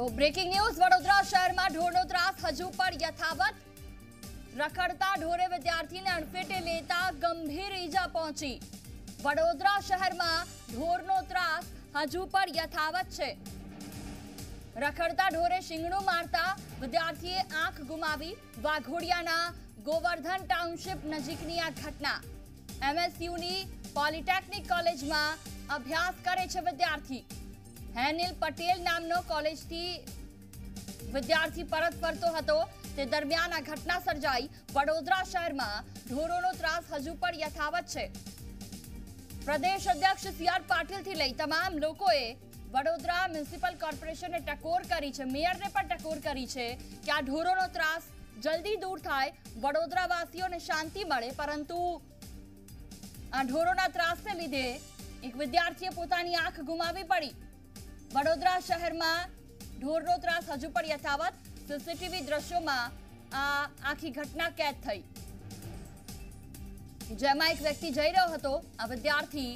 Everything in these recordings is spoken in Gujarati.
તો બ્રેકિંગ ન્યૂઝ વડોદરા શહેરમાં ઢોરનો ત્રાસ હજુ પણ યથાવત. રખડતા ઢોરે વિદ્યાર્થીને અણફેટે લેતા ગંભીર ઈજા પહોંચી. વડોદરા શહેરમાં ઢોરનો ત્રાસ હજુ પણ યથાવત છે. રખડતા ઢોરે શિંગડું મારતા વિદ્યાર્થીએ આંખ ગુમાવી વાઘોડિયાના ગોવર્ધન ટાઉનશીપ નજીકની આ ઘટના. એમએસયુની પોલિટેકનિક કોલેજમાં અભ્યાસ કરે છે વિદ્યાર્થી. હેનિલ પટેલ નામનો કોલેજથી વિદ્યાર્થી પરત ફરતો હતો. તે દરમિયાન આ ઘટના સર્જાઈ. વડોદરા શહેરમાં ઢોરોનો ત્રાસ હજુ પણ યથાવત છે. પ્રદેશ અધ્યક્ષ સી આર પાટીલથી લઈ તમામ લોકોએ વડોદરા મ્યુનિસિપલ કોર્પોરેશનને ટકોર કરી છે. મેયરને પણ ટકોર કરી છે કે આ ઢોરોનો ત્રાસ જલ્દી દૂર થાય, વડોદરાવાસીઓને શાંતિ મળે. પરંતુ આ ઢોરોના ત્રાસને લીધે એક વિદ્યાર્થીએ પોતાની આંખ ગુમાવી પડી. વડોદરા શહેરમાં ઢોરનો ત્રાસ હજુ પણ યથાવત. સીસીટીવી દ્રશ્યોમાં આ આખી ઘટના કેદ થઈ. જેમાં એક વ્યક્તિ જઈ રહ્યો હતો. આ વિદ્યાર્થી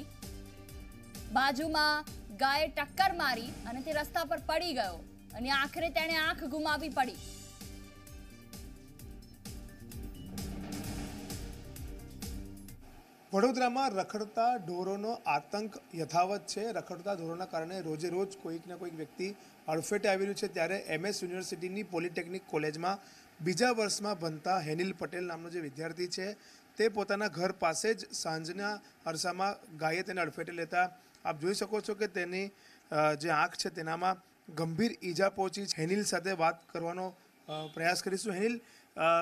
બાજુમાં ગાયે ટક્કર મારી અને તે રસ્તા પર પડી ગયો અને આખરે તેણે આંખ ગુમાવી પડી. વડોદરામાં રખડતા ઢોરોનો આતંક યથાવત છે. રખડતા ઢોરોના કારણે રોજે રોજ કોઈક ને કોઈક વ્યક્તિ અડફેટે આવી રહ્યું છે. ત્યારે એમએસ યુનિવર્સિટીની પોલિટેકનિક કોલેજમાં બીજા વર્ષમાં ભણતા હેનિલ પટેલ નામનો જે વિદ્યાર્થી છે, તે પોતાના ઘર પાસે જ સાંજના અરસામાં ગાયે તેને અડફેટે લેતા. આપ જોઈ શકો છો કે તેની જે આંખ છે તેનામાં ગંભીર ઈજા પહોંચી હેનિલ સાથે વાત કરવાનો પ્રયાસ કરીશું. હેનિલ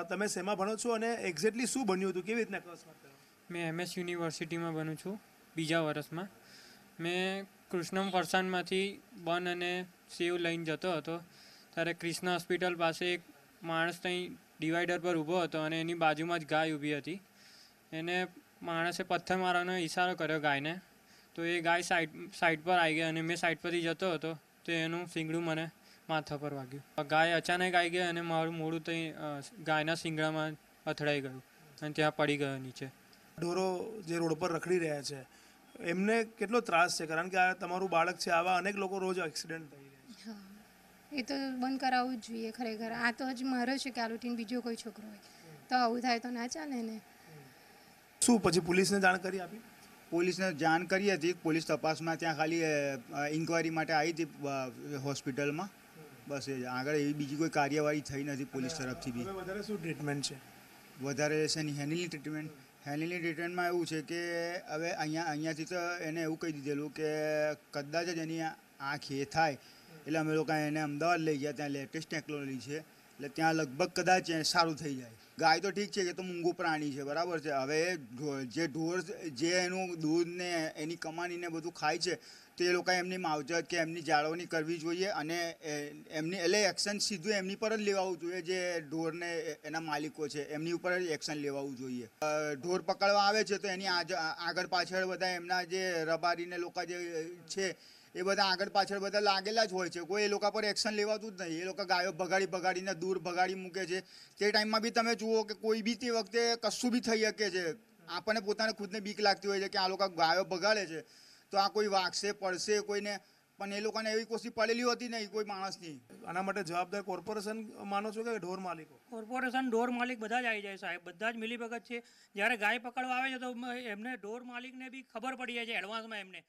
તમે શેમાં ભણો છો અને એક્ઝેક્ટલી શું બન્યું હતું? કેવી રીતના અકસ્માત થયો મેં એમએસ યુનિવર્સિટીમાં ભણું છું, બીજા વર્ષમાં. મેં કૃષ્ણમ ફરસાણમાંથી બન અને સેવ લઈને જતો હતો. ત્યારે કૃષ્ણ હોસ્પિટલ પાસે એક માણસ ત્યાં ડિવાઈડર પર ઊભો હતો અને એની બાજુમાં જ ગાય ઊભી હતી. એને માણસે પથ્થર મારવાનો ઈશારો કર્યો ગાયને. તો એ ગાય સાઈડ સાઈડ પર આવી ગઈ અને મેં સાઈડ પરથી જતો હતો, તો એનું શીંગડું મને માથા પર વાગ્યું. ગાય અચાનક આવી ગઈ અને મારું મોડું ત્યાં ગાયના શીંગડામાં અથડાઈ ગયું અને ત્યાં પડી ગયો નીચે. ઢોરો જે રોડ પર રખડી રહ્યા છે એમને કેટલો ત્રાસ છે? કારણ કે આ તમારું બાળક છે આવા અનેક લોકો રોજ એક્સિડન્ટ થઈ રહ્યા છે. એ તો બંધ કરાવવું જ જોઈએ ખરેખર. આ તો હજી મારો છે કે આ રૂટીન બીજો કોઈ છોકરો હોય. તો આવું થાય તો ના ચાલે ને. શું પછી પોલીસને જાણ કરી આપી? પોલીસને જાણ કરી હતી. પોલીસ તપાસમાં ત્યાં ખાલી ઇન્કવાયરી માટે આવી હતી હોસ્પિટલમાં. બસ એ આગળ એવી બીજી કોઈ કાર્યવાહી થઈ નથી પોલીસ તરફથી બી. વધારે શું ટ્રીટમેન્ટ છે? વધારે શેની હેનિલની ટ્રીટમેન્ટ હેનિલની રિટર્નમાં એવું છે કે હવે અહીંયા અહીંયાથી તો એને એવું કહી દીધેલું કે કદાચ જ એની આંખ એ થાય. એટલે અમે લોકો એને અમદાવાદ લઈ ગયા, ત્યાં લેટેસ્ટ ટેકનોલોજી છે. એટલે ત્યાં લગભગ કદાચ સારું થઈ જાય. ગાય તો ઠીક છે કે તો મૂંગું પ્રાણી છે, બરાબર છે. હવે જે ઢોર જે એનું દૂધ ને એની કમાણીને બધું ખાય છે, તે લોકો એમની માવજત કે એમની જાળવણી કરવી જોઈએ અને એમની, એટલે એક્શન સીધું એમની પર જ લેવાવું જોઈએ જે ઢોરને એના માલિકો છે, એમની ઉપર જ એક્શન લેવાવું જોઈએ. ઢોર પકડવા આવે છે તો એની આગળ પાછળ બધા એમના જે રબારીને લોકો જે છે એ બધા આગળ પાછળ બધા લાગેલા જ હોય છે. કોઈ એ લોકો પર એક્શન લેવાતું જ નહીં. એ લોકો ગાયો ભગાડી ભગાડીને દૂર ભગાડી મૂકે છે. તે ટાઈમમાં બી તમે જુઓ કે કોઈ બી તે વખતે કશું બી થઈ શકે છે. આપણને પોતાને ખુદને બીક લાગતી હોય છે કે આ લોકો ગાયો ભગાડે છે. તો આ કોઈ વાગશે પડશે કોઈને. પણ એ લોકોને એવી કોશી પડેલી હોતી નહીં કોઈ માણસની. આના માટે જવાબદાર કોર્પોરેશન માનો છો કે ઢોર માલિકો? કોર્પોરેશન ઢોર માલિક બધા જ આવી જાય સાહેબ. બધા જ મિલીભગત છે. જ્યારે ગાય પકડવા આવે છે તો એમને ઢોર માલિકને બી ખબર પડી જાય છે એડવાન્સમાં એમને.